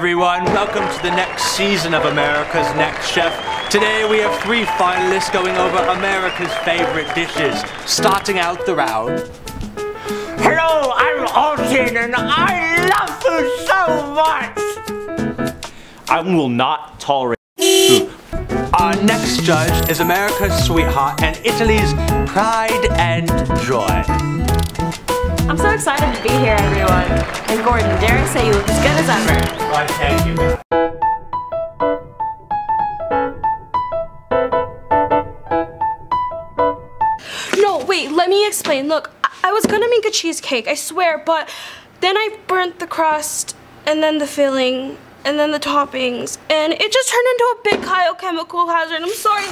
everyone. Welcome to the next season of America's Next Chef. Today we have three finalists going over America's favorite dishes. Starting out the round. Hello, I'm Alton and I love food so much. I will not tolerate food. Our next judge is America's sweetheart and Italy's pride and joy. I'm so excited to be here, everyone. And Gordon, dare I say you look as good as ever. Why, thank you. No, wait, let me explain. Look, I, I was gonna make a cheesecake, I swear, but then I burnt the crust, and then the filling, and then the toppings, and it just turned into a big biochemical hazard. I'm sorry.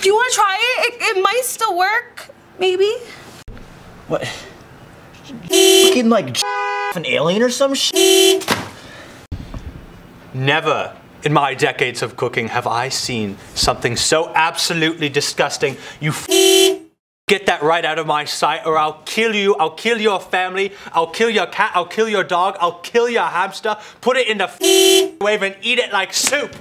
Do you wanna try it? It, it might still work, maybe. What? Looking like an alien or some shit? Never in my decades of cooking have I seen something so absolutely disgusting. You get that right out of my sight or I'll kill you, I'll kill your family, I'll kill your cat, I'll kill your dog, I'll kill your hamster, put it in the wave and eat it like soup.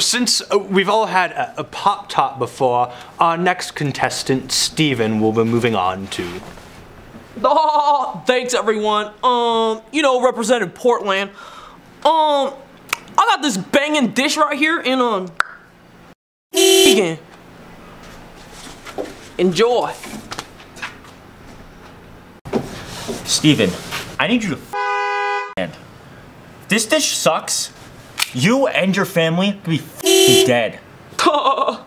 Since uh, we've all had a, a Pop Top before, our next contestant, Steven, will be moving on to. Oh, thanks everyone. Um, you know, representing Portland. Um, I got this banging dish right here and um, vegan. Enjoy. Steven, I need you to end. This dish sucks. You and your family could be dead.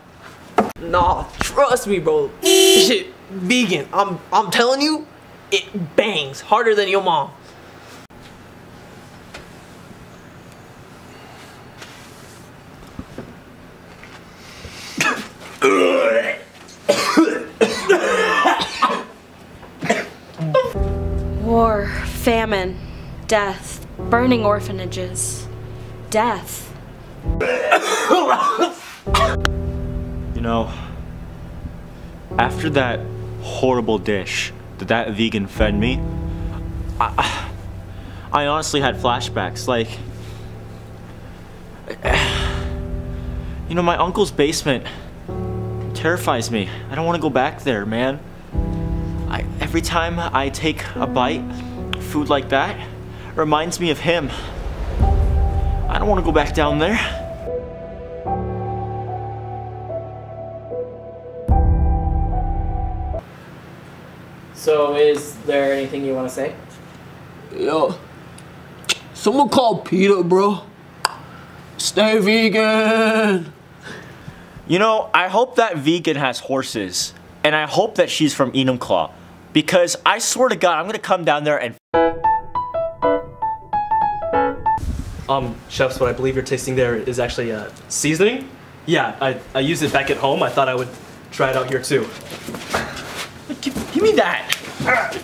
Nah, trust me, bro. Shit, vegan. I'm, I'm telling you, it bangs harder than your mom. War, famine, death, burning orphanages, death. You know, after that horrible dish that that vegan fed me, I, I honestly had flashbacks. Like, you know, my uncle's basement terrifies me. I don't want to go back there, man. I, every time I take a bite, food like that reminds me of him. I don't want to go back down there. So, is there anything you want to say? Yo, someone called Peter, bro. Stay vegan. You know, I hope that vegan has horses, and I hope that she's from Enumclaw, because I swear to God, I'm gonna come down there and Um, chefs, what I believe you're tasting there is actually uh, seasoning. Yeah, I, I used it back at home. I thought I would try it out here too. give, give me that.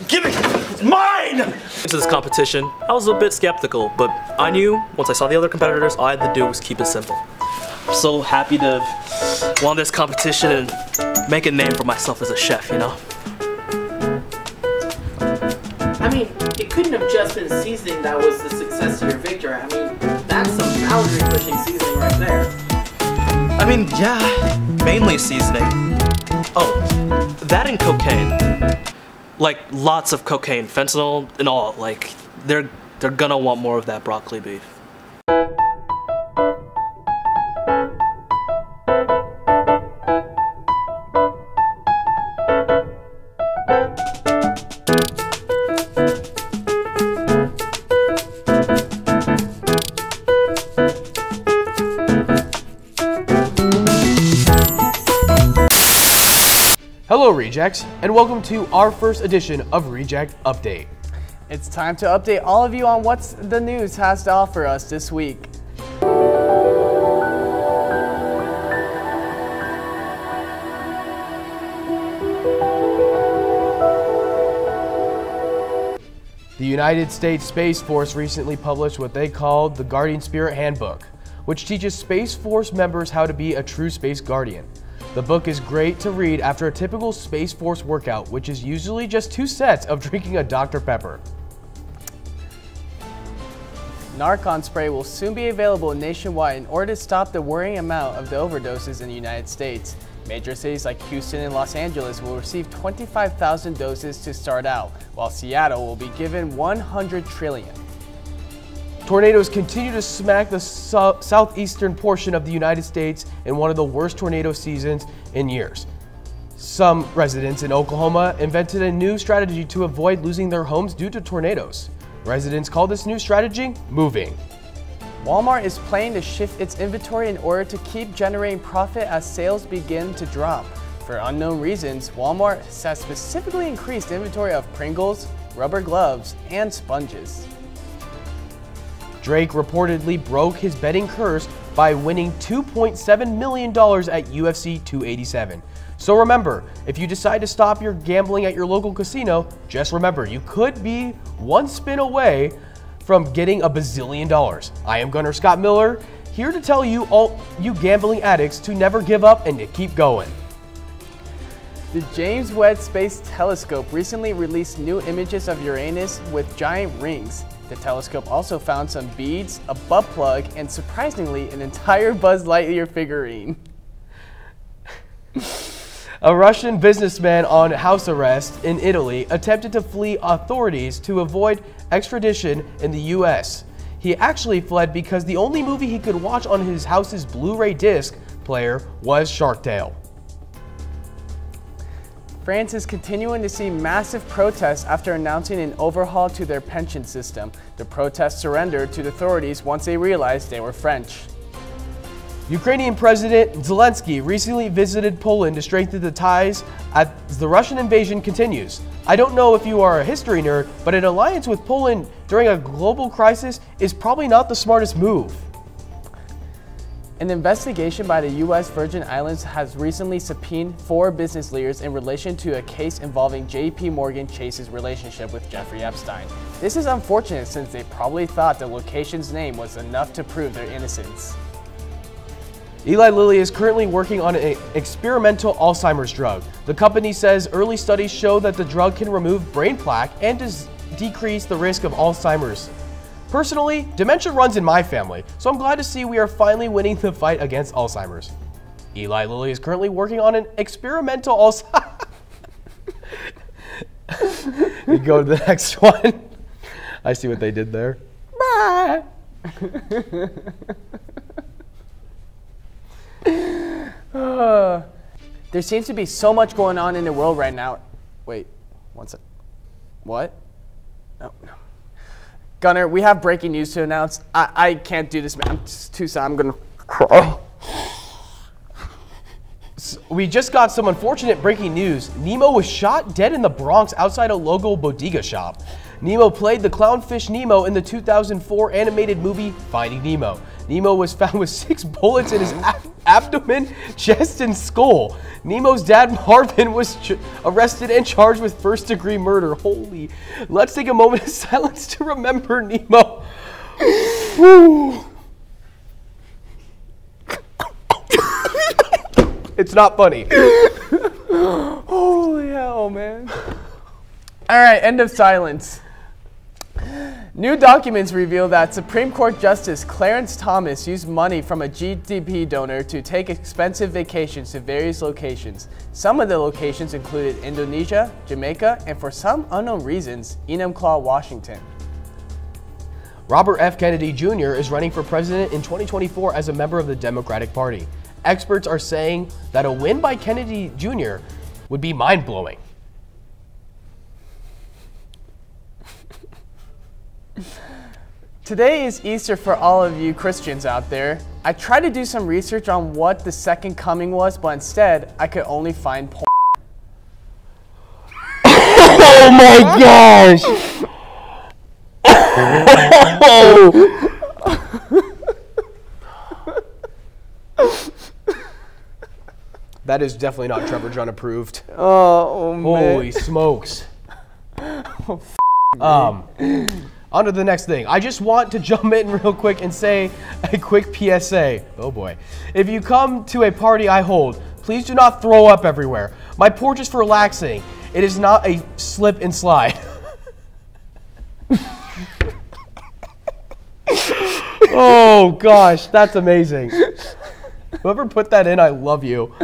Give it. It's mine. Into this competition, I was a bit skeptical, but I knew once I saw the other competitors, all I had to do was keep it simple. I'm so happy to won this competition and make a name for myself as a chef, you know? I mean, it couldn't have just been seasoning that was the success of your I mean, that's some boundary pushing seasoning right there. I mean, yeah, mainly seasoning. Oh, that and cocaine. Like lots of cocaine, fentanyl and all. Like they're they're gonna want more of that broccoli beef. Rejects, and welcome to our first edition of Reject Update. It's time to update all of you on what the news has to offer us this week. The United States Space Force recently published what they called the Guardian Spirit Handbook, which teaches Space Force members how to be a true space guardian. The book is great to read after a typical Space Force workout, which is usually just two sets of drinking a Dr. Pepper. Narcan spray will soon be available nationwide in order to stop the worrying amount of the overdoses in the United States. Major cities like Houston and Los Angeles will receive 25,000 doses to start out, while Seattle will be given 100 trillion. Tornadoes continue to smack the so southeastern portion of the United States in one of the worst tornado seasons in years. Some residents in Oklahoma invented a new strategy to avoid losing their homes due to tornadoes. Residents call this new strategy moving. Walmart is planning to shift its inventory in order to keep generating profit as sales begin to drop. For unknown reasons, Walmart has specifically increased inventory of Pringles, rubber gloves, and sponges. Drake reportedly broke his betting curse by winning $2.7 million at UFC 287. So remember, if you decide to stop your gambling at your local casino, just remember you could be one spin away from getting a bazillion dollars. I am Gunner Scott Miller, here to tell you all you gambling addicts to never give up and to keep going. The James Webb Space Telescope recently released new images of Uranus with giant rings. The telescope also found some beads, a butt plug, and surprisingly, an entire Buzz Lightyear figurine. A Russian businessman on house arrest in Italy attempted to flee authorities to avoid extradition in the US. He actually fled because the only movie he could watch on his house's Blu-ray disc player was Shark Tale. France is continuing to see massive protests after announcing an overhaul to their pension system. The protests surrendered to the authorities once they realized they were French. Ukrainian President Zelensky recently visited Poland to strengthen the ties as the Russian invasion continues. I don't know if you are a history nerd, but an alliance with Poland during a global crisis is probably not the smartest move. An investigation by the U.S. Virgin Islands has recently subpoenaed four business leaders in relation to a case involving J.P. Morgan Chase's relationship with Jeffrey Epstein. This is unfortunate since they probably thought the location's name was enough to prove their innocence. Eli Lilly is currently working on an experimental Alzheimer's drug. The company says early studies show that the drug can remove brain plaque and decrease the risk of Alzheimer's. Personally, dementia runs in my family, so I'm glad to see we are finally winning the fight against Alzheimer's. Eli Lilly is currently working on an experimental Alzheimer's. we go to the next one. I see what they did there. Bye. Uh, there seems to be so much going on in the world right now. Wait, one sec. What? No, no. Gunner, we have breaking news to announce. I, I can't do this, man. I'm too sad. I'm gonna cry. We just got some unfortunate breaking news. Nemo was shot dead in the Bronx outside a local bodega shop. Nemo played the clownfish Nemo in the 2004 animated movie Finding Nemo. Nemo was found with six bullets in his ab abdomen, chest, and skull. Nemo's dad, Marvin, was arrested and charged with first degree murder. Holy. Let's take a moment of silence to remember Nemo. it's not funny. Holy hell, man. All right, end of silence. New documents reveal that Supreme Court Justice Clarence Thomas used money from a GDP donor to take expensive vacations to various locations. Some of the locations included Indonesia, Jamaica, and for some unknown reasons, Enumclaw, Washington. Robert F. Kennedy Jr. is running for president in 2024 as a member of the Democratic Party. Experts are saying that a win by Kennedy Jr. would be mind-blowing. Today is Easter for all of you Christians out there. I tried to do some research on what the second coming was, but instead I could only find porn. oh my gosh! that is definitely not Trevor John approved. Oh, oh Holy smokes. oh, um, on to the next thing. I just want to jump in real quick and say a quick PSA. Oh boy. If you come to a party I hold, Please do not throw up everywhere. My porch is for relaxing. It is not a slip and slide. oh gosh, that's amazing. Whoever put that in, I love you.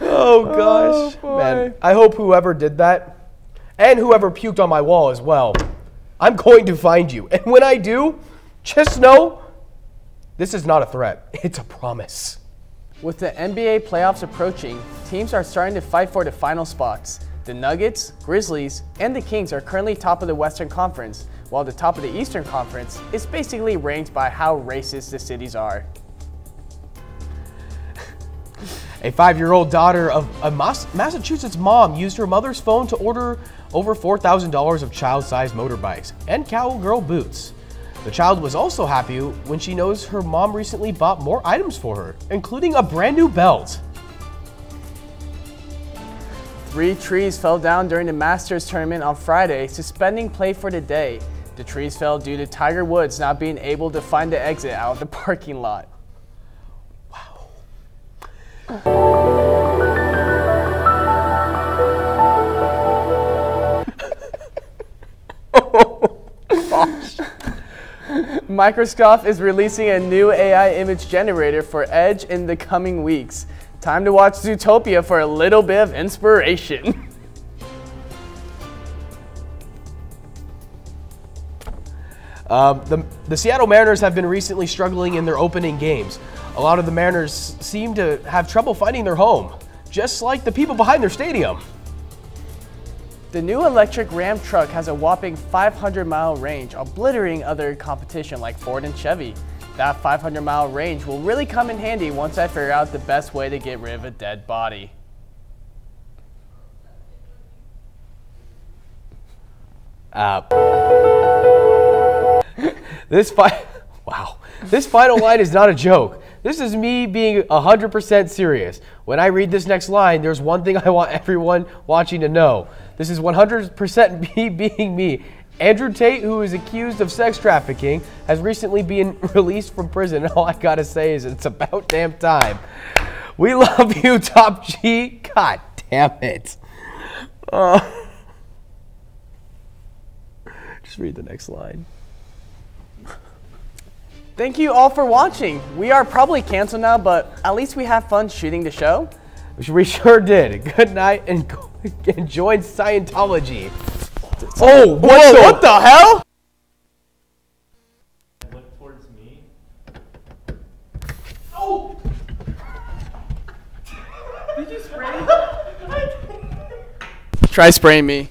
oh gosh, man. I hope whoever did that and whoever puked on my wall as well. I'm going to find you. And when I do, just know this is not a threat. It's a promise. With the NBA playoffs approaching, teams are starting to fight for the final spots. The Nuggets, Grizzlies, and the Kings are currently top of the Western Conference, while the top of the Eastern Conference is basically ranked by how racist the cities are. A five year old daughter of a Mas- Massachusetts mom used her mother's phone to order over $4,000 of child sized motorbikes and cowgirl boots. The child was also happy when she knows her mom recently bought more items for her, including a brand new belt. Three trees fell down during the Masters tournament on Friday, suspending play for the day. The trees fell due to Tiger Woods not being able to find the exit out of the parking lot. Microsoft is releasing a new AI image generator for Edge in the coming weeks. Time to watch Zootopia for a little bit of inspiration. Um, the, the Seattle Mariners have been recently struggling in their opening games. A lot of the Mariners seem to have trouble finding their home, just like the people behind their stadium. The new electric Ram truck has a whopping 500 mile range, obliterating other competition like Ford and Chevy. That 500 mile range will really come in handy once I figure out the best way to get rid of a dead body. Uh, this fi- wow, this final line is not a joke. This is me being 100% serious. When I read this next line, there's one thing I want everyone watching to know. This is 100% me being me. Andrew Tate, who is accused of sex trafficking, has recently been released from prison. All I gotta say is it's about damn time. We love you, Top G. God damn it. Uh, just read the next line. Thank you all for watching. We are probably canceled now, but at least we have fun shooting the show. We sure did. Good night and enjoy Scientology. Oh, what, Whoa, the, what the hell? Look towards me. Try spraying me.